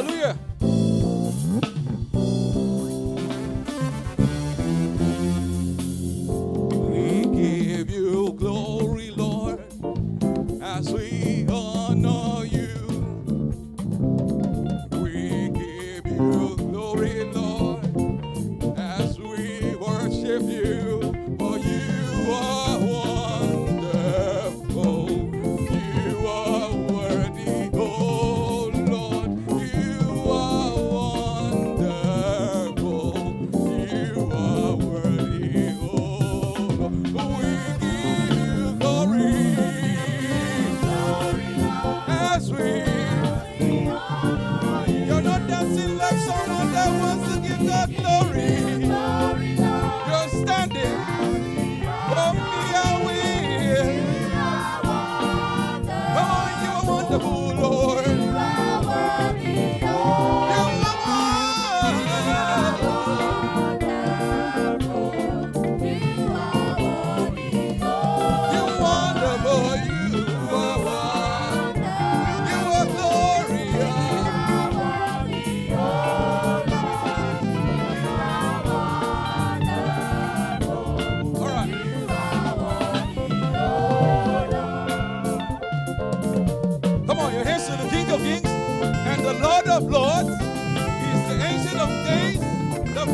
Aleluia.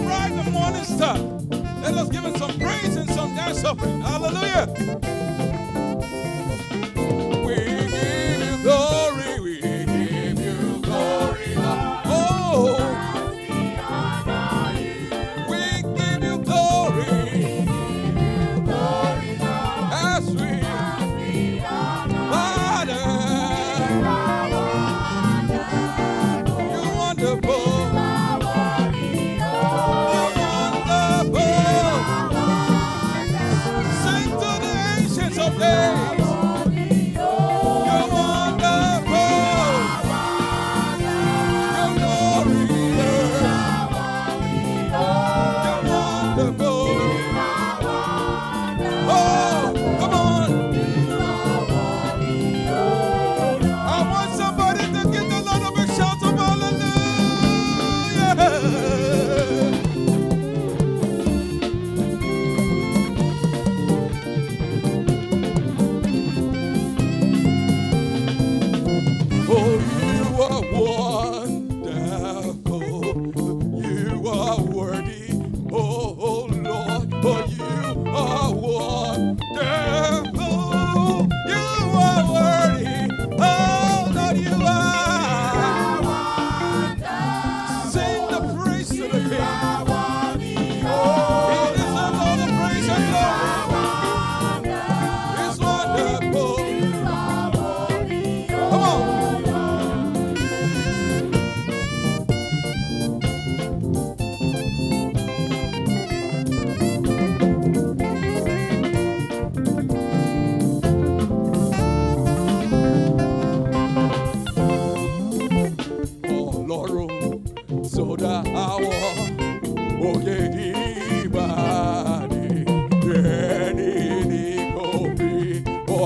Right in the morning star. Let us give him some praise and some dance offering. Hallelujah.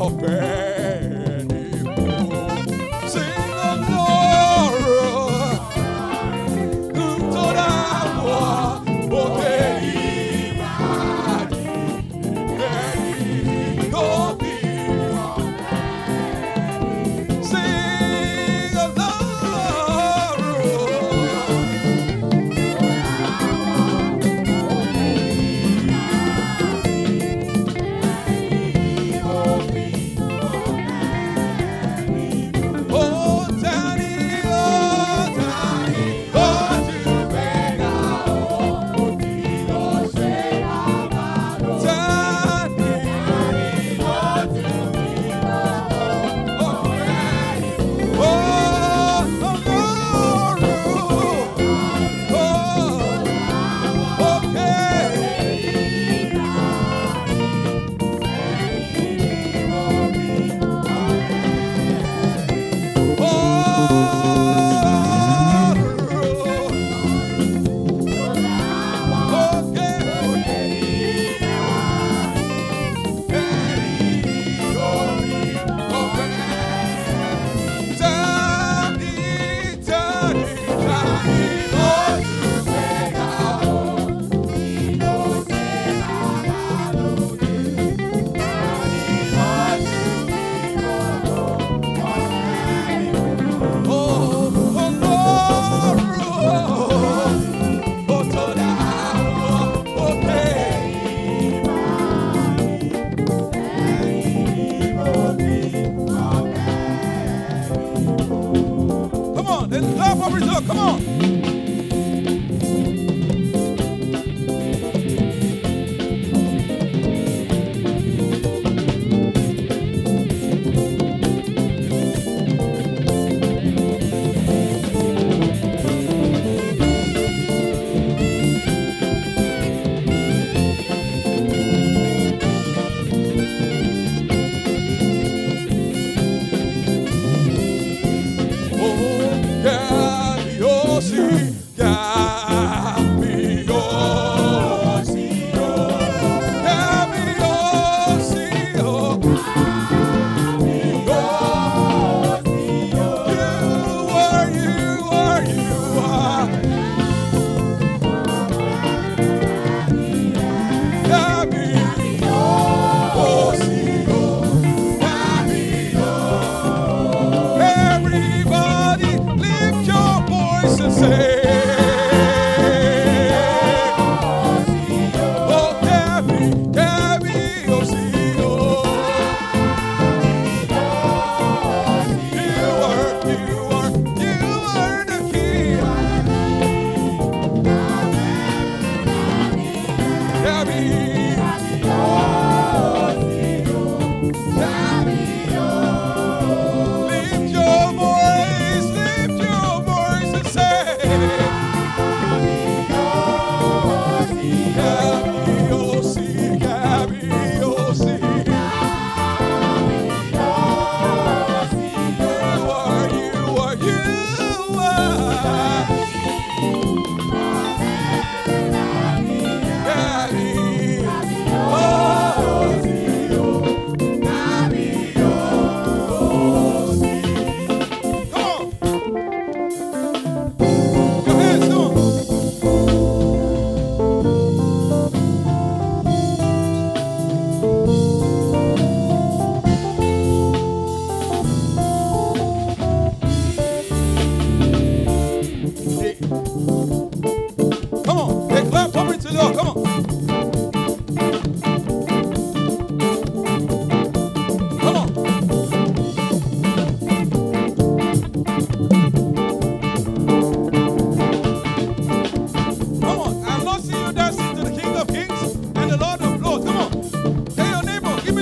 Oh, man. você.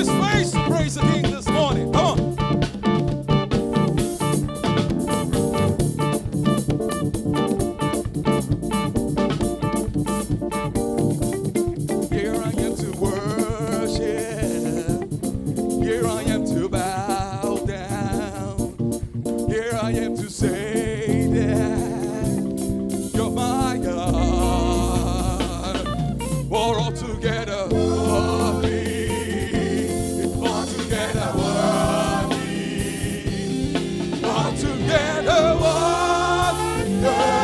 Space to praise the King together worthy.